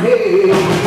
hey.